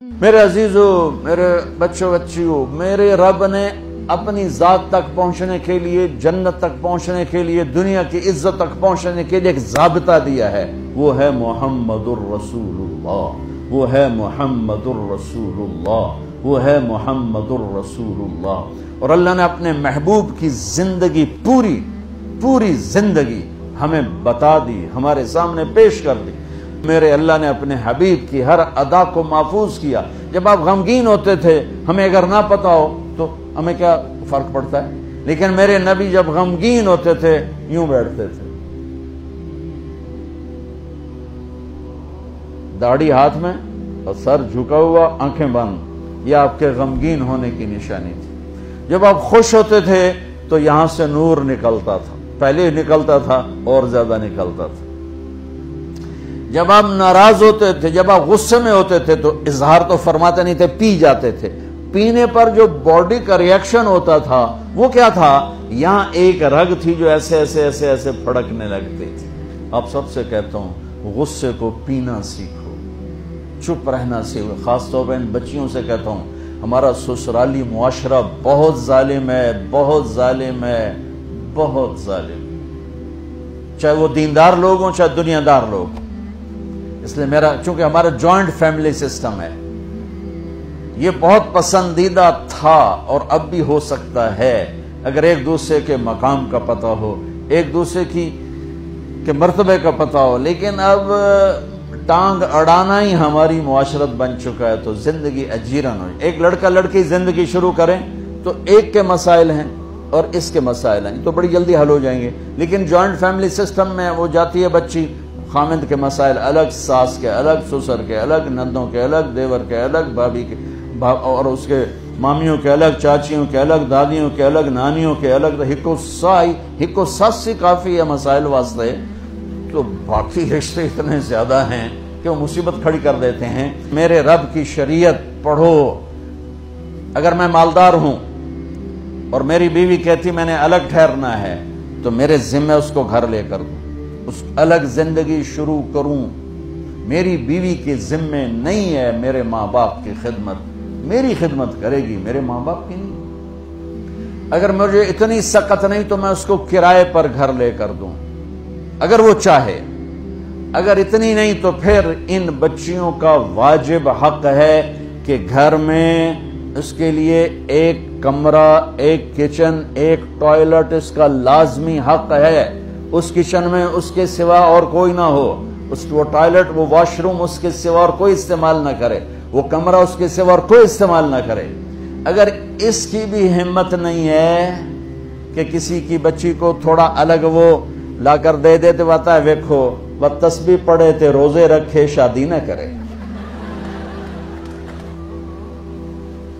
میرے عزیزو، میرے بچوں، بچیوں، میرے رب نے اپنی ذات تک پہنچنے کے لیے، جنت تک پہنچنے کے لیے، دنیا کی عزت تک پہنچنے کے لیے ایک ضابطہ دیا ہے۔ وہ ہے محمد الرسول اللہ۔ وہ ہے محمد الرسول اللہ۔ وہ ہے محمد الرسول اللہ۔ اور اللہ نے اپنے محبوب کی زندگی پوری پوری زندگی ہمیں بتا دی، ہمارے سامنے پیش کر دی۔ میرے اللہ نے اپنے حبیب کی ہر ادا کو محفوظ کیا۔ جب آپ غمگین ہوتے تھے، ہمیں اگر نہ پتا ہو، تو ہمیں کیا فرق پڑتا ہے؟ لیکن میرے نبی جب غمگین ہوتے تھے، یوں بیٹھتے تھے۔ داڑھی ہاتھ میں اور سر جھکا ہوا، آنکھیں بند۔ یہ آپ کے غمگین ہونے کی نشانی تھی۔ جب آپ خوش ہوتے تھے، تو یہاں سے نور نکلتا تھا۔ پہلے نکلتا تھا، اور زیادہ نکلتا تھا۔ جب آپ ناراض ہوتے تھے، جب آپ غصے میں ہوتے تھے تو اظہار تو فرماتے نہیں تھے، پی جاتے تھے۔ پینے پر جو باڈی کا ریاکشن ہوتا تھا، وہ کیا تھا؟ یہاں ایک رگ تھی جو ایسے ایسے ایسے ایسے پھڑکنے لگتی تھی۔ اب سب سے کہتا ہوں، غصے کو پینا سیکھو، چپ رہنا سیکھو۔ خاص طور پر ان بچیوں سے کہتا ہوں، ہمارا سسرالی معاشرہ بہت ظالم ہے، بہت ظالم ہے، بہت ظالم۔ چاہے وہ دیندار لوگ ہوں، چاہے دنیا دار لوگ۔ ہوں اس لیے میرا چونکہ ہمارا جوائنٹ فیملی سسٹم ہے، یہ بہت پسندیدہ تھا اور اب بھی ہو سکتا ہے۔ اگر ایک دوسرے کے مقام کا پتہ ہو، ایک دوسرے کی کے مرتبے کا پتہ ہو، لیکن اب ٹانگ اڑانا ہی ہماری معاشرت بن چکا ہے، تو زندگی اجیرن ہو ایک لڑکا لڑکی زندگی شروع کریں تو ایک کے مسائل ہیں اور اس کے مسائل ہیں۔ تو بڑی جلدی حل ہو جائیں گے۔ لیکن جوائنٹ فیملی سسٹم میں وہ جاتی ہے بچی۔ خامند کے مسائل الگ، ساس کے الگ، سسر کے الگ، نندوں کے الگ، دیور کے الگ، بھابھی کے اور اس کے مامیوں کے الگ، چاچیوں کے الگ، دادیوں کے الگ، نانیوں کے الگ ہکو سائی، ہکو سس سے کافی ہے مسائل واسطے۔ تو باقی رشتے اتنے زیادہ ہیں کہ وہ مصیبت کھڑی کر دیتے ہیں۔ میرے رب کی شریعت پڑھو۔ اگر میں مالدار ہوں اور میری بیوی کہتی میں نے الگ ٹھہرنا ہے، تو میرے ذمہ اس کو گھر لے کر دوں اس الگ زندگی شروع کروں۔ میری بیوی کے ذمے نہیں ہے میرے ماں باپ کی خدمت۔ میری خدمت کرے گی، میرے ماں باپ کی نہیں۔ اگر مجھے اتنی سخت نہیں تو میں اس کو کرائے پر گھر لے کر دوں۔ اگر وہ چاہے۔ اگر اتنی نہیں تو پھر ان بچیوں کا واجب حق ہے کہ گھر میں اس کے لیے ایک کمرہ، ایک کچن، ایک ٹوائلٹ اس کا لازمی حق ہے۔ اس کچن میں اس کے سوا اور کوئی نہ ہو۔ اس وہ ٹوائلٹ، وہ واش روم اس کے سوا اور کوئی استعمال نہ کرے۔ وہ کمرہ اس کے سوا اور کوئی استعمال نہ کرے۔ اگر اس کی بھی ہمت نہیں ہے کہ کسی کی بچی کو تھوڑا الگ وہ لا کر دے دیتے بتا ہے، ویکھو، وہ تسبیح پڑھے تھے روزے رکھے، شادی نہ کرے۔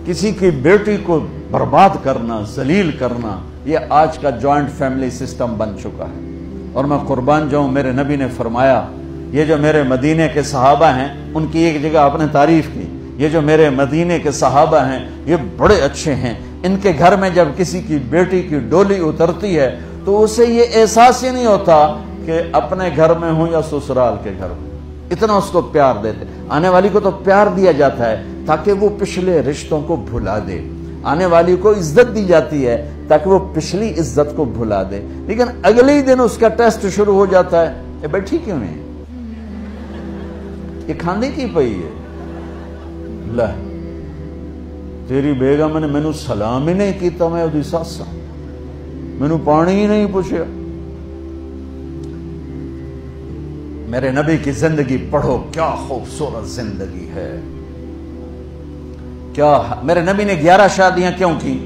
کسی کی بیٹی کو برباد کرنا، ذلیل کرنا، یہ آج کا جوائنٹ فیملی سسٹم بن چکا ہے۔ اور میں قربان جاؤں، میرے نبی نے فرمایا، یہ جو میرے مدینے کے صحابہ ہیں، ان کی ایک جگہ آپ نے تعریف کی، یہ جو میرے مدینے کے صحابہ ہیں، یہ بڑے اچھے ہیں۔ ان کے گھر میں جب کسی کی بیٹی کی ڈولی اترتی ہے، تو اسے یہ احساس ہی نہیں ہوتا کہ اپنے گھر میں ہوں یا سسرال کے گھر میں۔ اتنا اس کو پیار دیتے۔ آنے والی کو تو پیار دیا جاتا ہے تاکہ وہ پچھلے رشتوں کو بھلا دے۔ آنے والی کو عزت دی جاتی ہے تاکہ وہ پچھلی عزت کو بھلا دے۔ لیکن اگلے ہی دن اس کا ٹیسٹ شروع ہو جاتا ہے۔ یہ بیٹھی کیوں نہیں؟ یہ کھانے کی پئی ہے۔ لہ، تیری بیگم نے مینو سلام ہی نہیں کیتا، میں ادی ساسا مینو پانی ہی نہیں پوچھا میرے نبی کی زندگی پڑھو، کیا خوبصورت زندگی ہے۔ کیا میرے نبی نے گیارہ شادیاں کیوں کی؟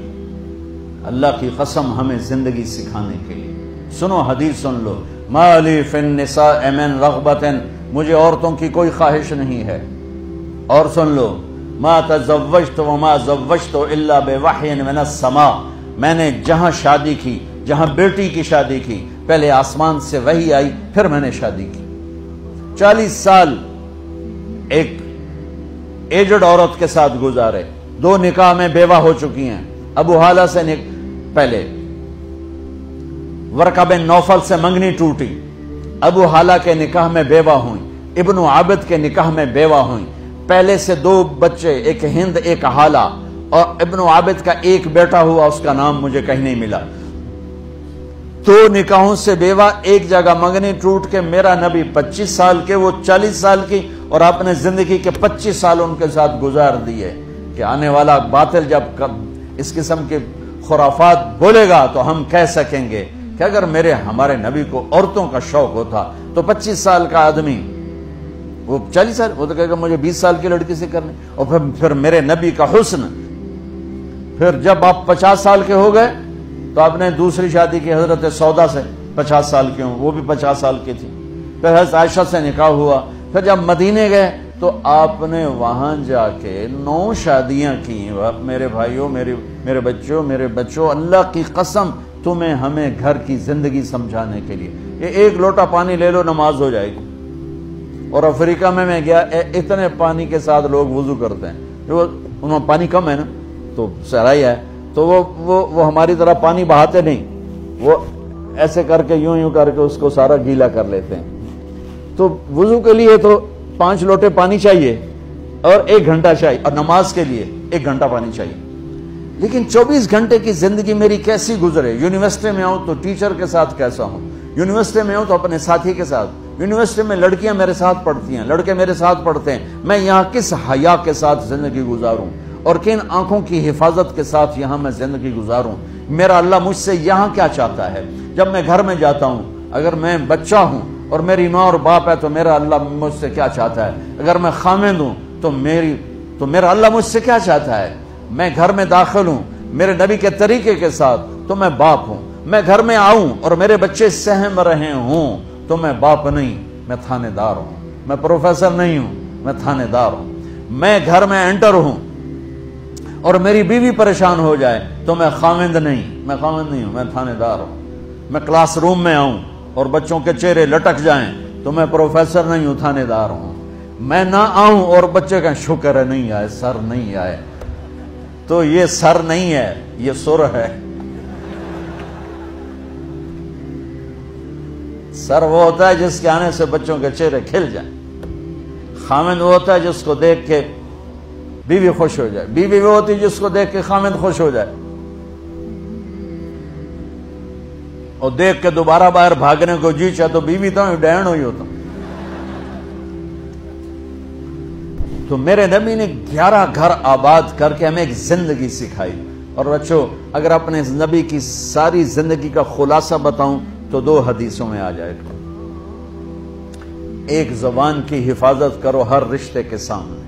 اللہ کی قسم ہمیں زندگی سکھانے کے لیے۔ سنو حدیث سن لو۔ مالی فن نسا امن رغبت مجھے عورتوں کی کوئی خواہش نہیں ہے۔ اور سن لو، ما تزوجت وما زوجت الا بوحی من السماء۔ میں نے جہاں شادی کی، جہاں بیٹی کی شادی کی، پہلے آسمان سے وہی آئی، پھر میں نے شادی کی۔ چالیس سال ایک ایجڈ عورت کے ساتھ گزارے۔ دو نکاح میں بیوہ ہو چکی ہیں۔ ابو حالہ سے نک... پہلے۔ ورقہ بن نوفل سے منگنی ٹوٹی۔ ابو حالہ کے نکاح میں بیوہ ہوئی ابن عابد کے نکاح میں بیوہ ہوئی پہلے سے دو بچے، ایک ہند، ایک حالہ۔ اور ابن عابد کا ایک بیٹا ہوا، اس کا نام مجھے کہیں نہیں ملا۔ دو نکاحوں سے بیوہ ایک جگہ منگنی ٹوٹ کے میرا نبی پچیس سال کے، وہ چالیس سال کی اور اپنے زندگی کے پچیس سال ان کے ساتھ گزار دیے کہ آنے والا باطل جب اس قسم کے خرافات بولے گا تو ہم کہہ سکیں گے کہ اگر میرے ہمارے نبی کو عورتوں کا شوق ہوتا تو پچیس سال کا آدمی، وہ چالیس سال، وہ تو کہے گا مجھے بیس سال کی لڑکی سے کرنے، اور پھر پھر میرے نبی کا حسن، پھر جب آپ پچاس سال کے ہو گئے تو آپ نے دوسری شادی کی حضرت سودا سے پچاس سال کی ہوں، وہ بھی پچاس سال کی تھی۔ پھر حضرت عائشہ سے نکاح ہوا۔ پھر جب مدینے گئے تو آپ نے وہاں جا کے نو شادیاں کی۔ میرے بھائیوں میرے میرے بچوں میرے بچوں، اللہ کی قسم تمہیں، ہمیں گھر کی زندگی سمجھانے کے لیے۔ یہ ایک لوٹا پانی لے لو، نماز ہو جائے گی۔ اور افریقہ میں میں گیا اتنے پانی کے ساتھ لوگ وضو کرتے ہیں۔ جو، انہوں، پانی کم ہے نا، تو سرائی ہے۔ تو وہ وہ, وہ ہماری طرح پانی بہاتے نہیں۔ وہ ایسے کر کے یوں یوں کر کے اس کو سارا گیلا کر لیتے ہیں۔ تو وضو کے لیے تو پانچ لوٹے پانی چاہیے اور ایک گھنٹہ چاہیے اور نماز کے لیے ایک گھنٹہ پانی چاہیے۔ لیکن چوبیس گھنٹے کی زندگی میری کیسی گزرے؟ یونیورسٹی میں آؤں تو ٹیچر کے ساتھ کیسا ہوں؟ یونیورسٹی میں آؤں تو اپنے ساتھی کے ساتھ۔ یونیورسٹی میں لڑکیاں میرے ساتھ پڑھتی ہیں لڑکے میرے ساتھ پڑھتے ہیں۔ میں یہاں کس حیا کے ساتھ زندگی گزاروں؟ اور کن آنکھوں کی حفاظت کے ساتھ یہاں میں زندگی گزاروں؟ میرا اللہ مجھ سے یہاں کیا چاہتا ہے؟ جب میں گھر میں جاتا ہوں، اگر میں بچہ ہوں اور میری ماں اور باپ ہے، تو میرا اللہ مجھ سے کیا چاہتا ہے؟ اگر میں خامند ہوں، تو میری، تو میرا اللہ مجھ سے کیا چاہتا ہے؟ میں گھر میں داخل ہوں، میرے نبی کے طریقے کے ساتھ، تو میں باپ ہوں۔ میں گھر میں آؤں اور میرے بچے سہم رہے ہوں، تو میں باپ نہیں، میں تھانے دار ہوں۔ میں پروفیسر نہیں ہوں، میں تھانے دار ہوں۔ میں گھر میں انٹر ہوں اور میری بیوی پریشان ہو جائے تو میں خامند نہیں، میں خامند نہیں ہوں، میں تھانے دار ہوں۔ میں کلاس روم میں آؤں اور بچوں کے چہرے لٹک جائیں تو میں پروفیسر نہیں ہوں تھانے دار ہوں۔ میں نہ آؤں اور بچے کا شکر ہے نہیں آئے، سر نہیں آئے۔ تو یہ سر نہیں ہے، یہ سر ہے۔ سر وہ ہوتا ہے جس کے آنے سے بچوں کے چہرے کھل جائیں۔ خامند وہ ہوتا ہے جس کو دیکھ کے بیوی خوش ہو جائے۔ بیوی وہ ہوتی جس کو دیکھ کے خامد خوش ہو جائے۔ اور دیکھ کے دوبارہ باہر بھاگنے کو جی چاہ تو بیوی تو ڈین ہوئی ہوتا۔ تو میرے نبی نے گیارہ گھر آباد کر کے ہمیں ایک زندگی سکھائی۔ اور بچو اگر اپنے نبی کی ساری زندگی کا خلاصہ بتاؤں تو دو حدیثوں میں آ جائے۔ گا ایک زبان کی حفاظت کرو ہر رشتے کے سامنے۔